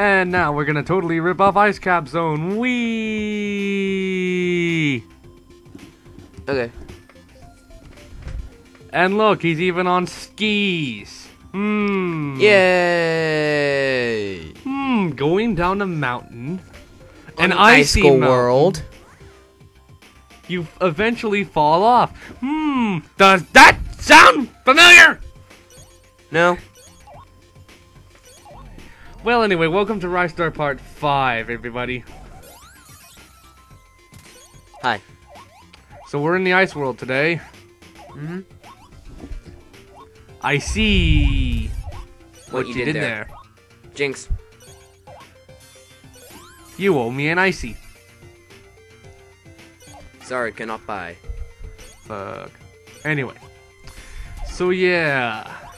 And now we're gonna totally rip off Ice Cap Zone. Wee. Okay. And look, he's even on skis. Hmm. Yay! Hmm. Going down a mountain. On An icy mountain. world. You eventually fall off. Hmm. Does that sound familiar? No. Well, anyway, welcome to Ristar Part 5, everybody. Hi. So we're in the ice world today. Mhm. I see What you did there. Jinx. You owe me an icy. Sorry, cannot buy. Fuck. Anyway. So yeah.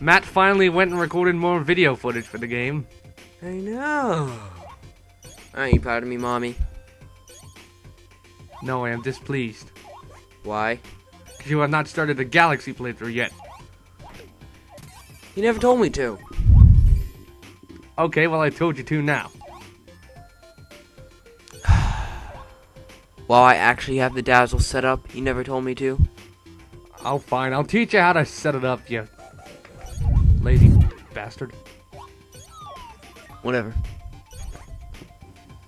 Matt finally went and recorded more video footage for the game. I know. Aren't you proud of me, mommy? No, I am displeased. Why? Because you have not started the Galaxy playthrough yet. You never told me to. Okay, well I told you to now. While I actually have the dazzle set up, you never told me to. I'll fine. I'll teach you how to set it up, you lazy bastard. Whatever.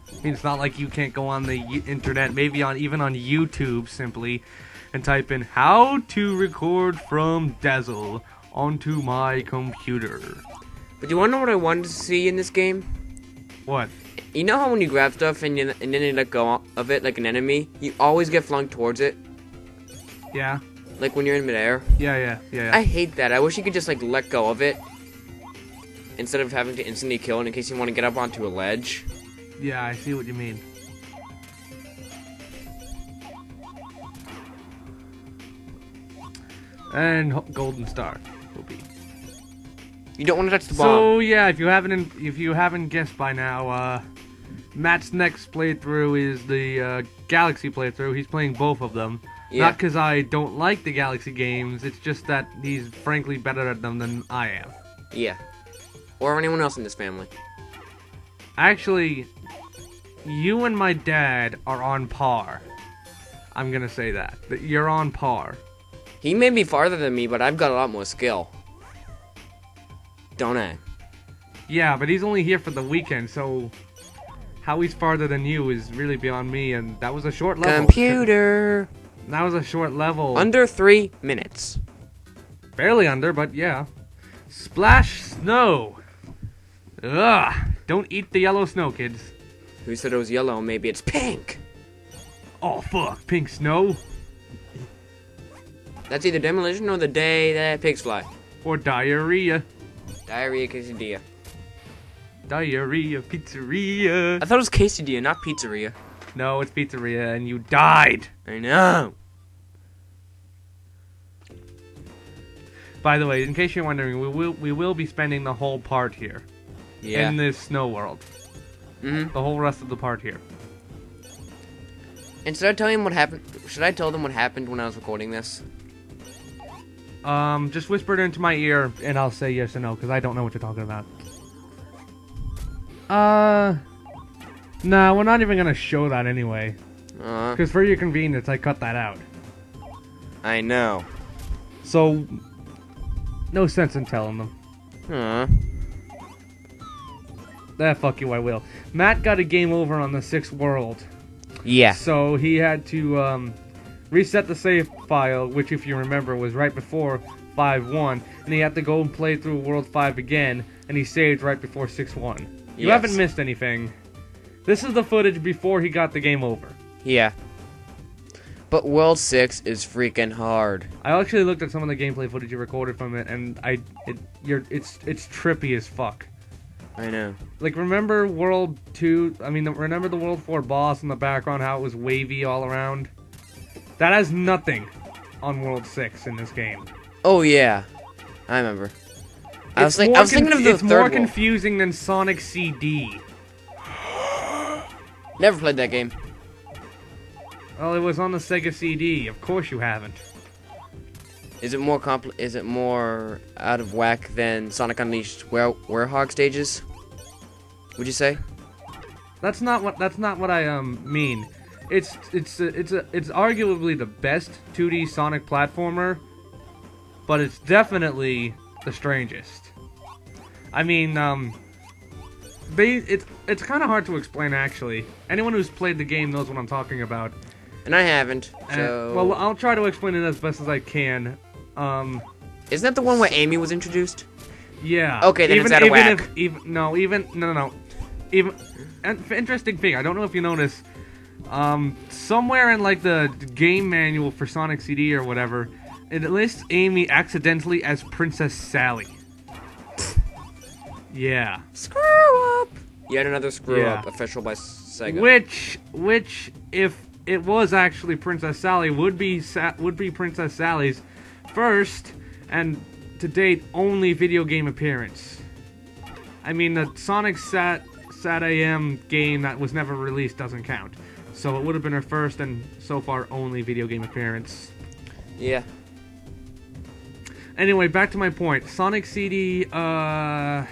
I mean, it's not like you can't go on the internet, maybe on even on YouTube, simply, and type in "how to record from Dazzle" onto my computer. But do you wanna know what I wanted to see in this game? What? You know how when you grab stuff and, you, and then you let go of it like an enemy, you always get flung towards it? Yeah, Like when you're in midair? yeah, yeah, yeah. yeah. I hate that. I wish you could just like let go of it instead of having to instantly kill it in case you want to get up onto a ledge. Yeah, I see what you mean. And golden star will be. You don't want to touch the bomb. So yeah, if you haven't if you haven't guessed by now, uh, Matt's next playthrough is the uh, Galaxy playthrough. He's playing both of them. Yeah. Not because I don't like the Galaxy games. It's just that he's frankly better at them than I am. yeah. Or anyone else in this family. Actually, you and my dad are on par. I'm gonna say that. That you're on par. He may be farther than me, but I've got a lot more skill. Don't I? Yeah, but he's only here for the weekend, so how he's farther than you is really beyond me. And that was a short level. Computer. That was a short level. Under three minutes. Barely under, but yeah. Splash snow. Ugh. Don't eat the yellow snow, kids. Who said it was yellow? Maybe it's pink. Oh fuck, pink snow That's either demolition or the day that pigs fly. or diarrhea. Diarrhea quesadilla. Diarrhea pizzeria. I thought it was quesadilla, not pizzeria. No, it's pizzeria, and you died. I know. By the way, in case you're wondering, we will we will be spending the whole part here Yeah. in this snow world. hmm The whole rest of the part here. And should I tell him what happened? Should I tell them what happened when I was recording this? Um, just whisper it into my ear, and I'll say yes or no, because I don't know what you're talking about. Uh, nah, we're not even gonna show that anyway. Uh, Because for your convenience, I cut that out. I know. So, no sense in telling them. Huh. Ah, fuck you, I will. Matt got a game over on the sixth world, Yeah. so he had to um, reset the save file, which, if you remember, was right before 5-1, and he had to go and play through World 5 again, and he saved right before 6-1. You Yes. haven't missed anything. This is the footage before he got the game over. Yeah. But World 6 is freaking hard. I actually looked at some of the gameplay footage you recorded from it, and I, it, you're, it's, it's trippy as fuck. I know. Like, remember World 2? I mean, the- remember the World 4 boss in the background, how it was wavy all around? That has nothing on World 6 in this game. Oh yeah. I remember. I was, It's more I was thinking of the It's more one. confusing than Sonic CD. Never played that game. Well, it was on the Sega CD. Of course you haven't. Is it more compl- Is it more out of whack than Sonic Unleashed Were- Werehog stages? Would you say? That's not what that's not what I um mean. It's it's a, it's a, it's arguably the best 2D Sonic platformer, but it's definitely the strangest. I mean, um, they it's it's kind of hard to explain actually. Anyone who's played the game knows what I'm talking about. And I haven't. And- So. well, I'll try to explain it as best as I can. Um, Isn't that the one where Amy was introduced? yeah. Okay, then even, it's out of even whack. If, even no, even no, no, no. Even an interesting thing. I don't know if you notice. Um, somewhere in like the game manual for Sonic CD or whatever, it lists Amy accidentally as Princess Sally. Yeah. Screw up. Yet another screw Yeah. up official by Sega. Which, which, if it was actually Princess Sally, would be Sa- would be Princess Sally's first and to date only video game appearance. I mean, the Sonic Sat Sat AM game that was never released doesn't count, so it would have been her first and so far only video game appearance. Yeah. Anyway, back to my point. Sonic CD, uh,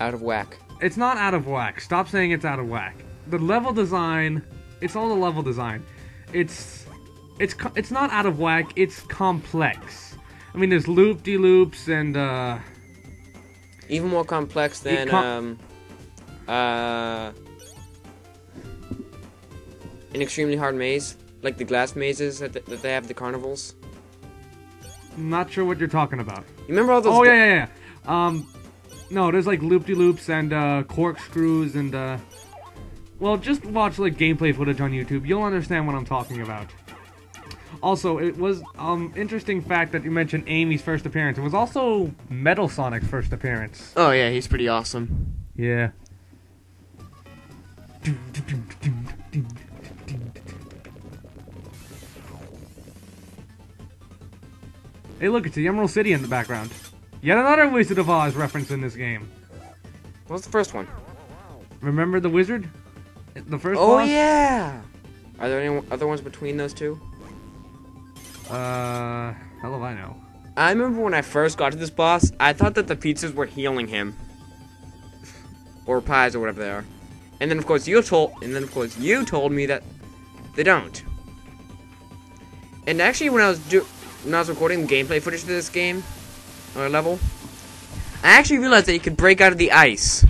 Out of whack. it's not out of whack. Stop saying it's out of whack. The level design, it's all the level design. It's it's it's not out of whack. It's complex. I mean, there's loop de loops and uh, Even more complex than com- um uh an extremely hard maze, like the glass mazes that, th- that they have at the carnivals. Not sure what you're talking about. You remember all those? Oh yeah, yeah, yeah. Um, no, there's like loop de loops and uh, corkscrews and uh, well, just watch like gameplay footage on YouTube. You'll understand what I'm talking about. Also, it was um interesting fact that you mentioned Amy's first appearance. It was also Metal Sonic's first appearance. Oh yeah, he's pretty awesome. Yeah. Hey, look, it's the Emerald City in the background. Yet another Wizard of Oz reference in this game. What was the first one? Remember the wizard? The first Oh boss? yeah. Are there any other ones between those two? Uh, hell if I know. I remember when I first got to this boss, I thought that the pizzas were healing him. Or pies or whatever they are. And then of course you told and then of course you told me that they don't. And actually when I was do when I was recording the gameplay footage for this game or level, I actually realized that you could break out of the ice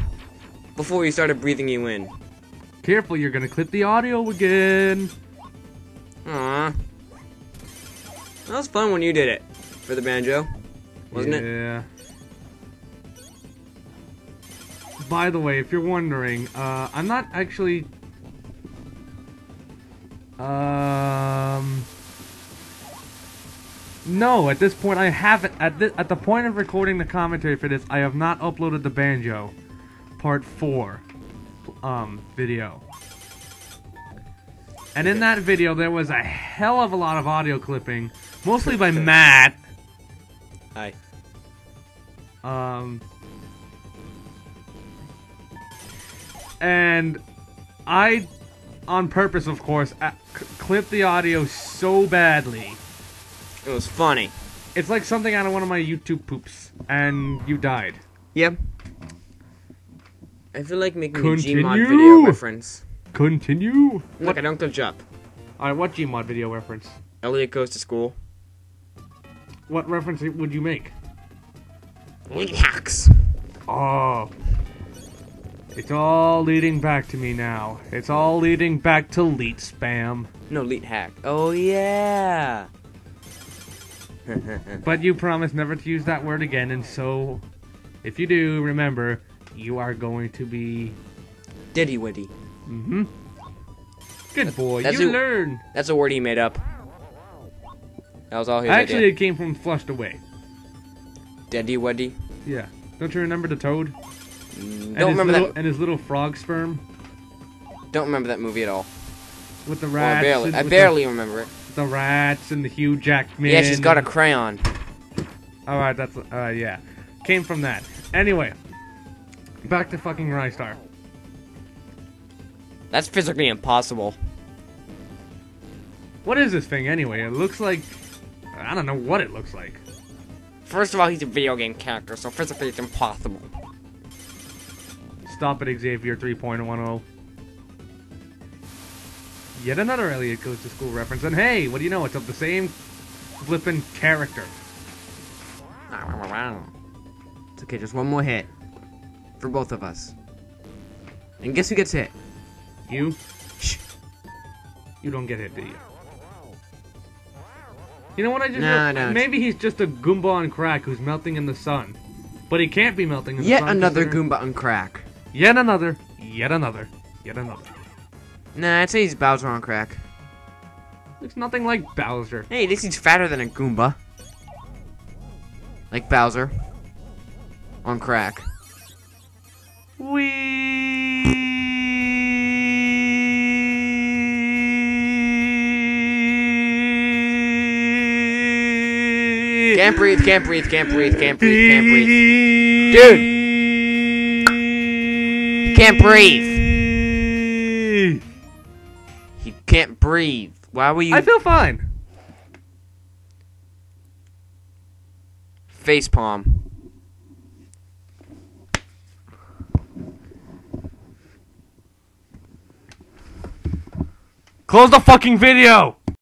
before he started breathing you in. Careful, you're gonna clip the audio again. Aww. That was fun when you did it for the banjo, wasn't it? yeah. By the way, if you're wondering, uh, I'm not actually. Um. No, at this point I haven't. At the at the point of recording the commentary for this, I have not uploaded the banjo, part four, um, video. And in that video, there was a hell of a lot of audio clipping, mostly by Matt. Hi. Um, and I, on purpose, of course, uh, c- clipped the audio so badly. It was funny. It's like something out of one of my YouTube poops, and you died. Yep. I feel like making a Gmod video reference. Continue. Look, I don't glitch up. All right, what Gmod video reference? Elliot goes to school. What reference would you make? Hacks. Oh. It's all leading back to me now. It's all leading back to leet spam. No, leet hack. Oh yeah. But you promised never to use that word again, and so, if you do, remember, you are going to be. Diddy witty. Mm-hmm. Good boy, that's you who- learn. That's a word he made up. That was all his Actually, idea. it came from Flushed Away. Diddy weddy. Yeah. Don't you remember the toad? Mm, Don't remember little, that. And his little frog sperm Don't remember that movie at all. with the rats. I barely. I barely remember it. The, rats and the Hugh Jackman. Yeah, she's got a crayon. All right, that's uh yeah, came from that. Anyway, back to fucking Ristar. That's physically impossible. What is this thing anyway? It looks like I don't know what it looks like. First of all, he's a video game character, so physically it's impossible. Stop it, Xavier 3.10. Yet another Elliot goes to school reference, and hey, what do you know? It's of the same flippin' character. It's okay, just one more hit. For both of us. And guess who gets hit? You? Shh. You don't get hit, do you? You know what I just No, read? no, Maybe he's just a Goomba on crack who's melting in the sun. But he can't be melting in the Yet sun. another Goomba on crack. Yet another. Yet another. Yet another. Nah, I'd say he's Bowser on crack. Looks nothing like Bowser. Hey, this he's fatter than a Goomba. Like Bowser. On crack. We Can't breathe, can't breathe, can't breathe, can't breathe, can't breathe. Dude! Can't breathe. He can't breathe. Why were you I feel fine. face palm? Close the fucking video.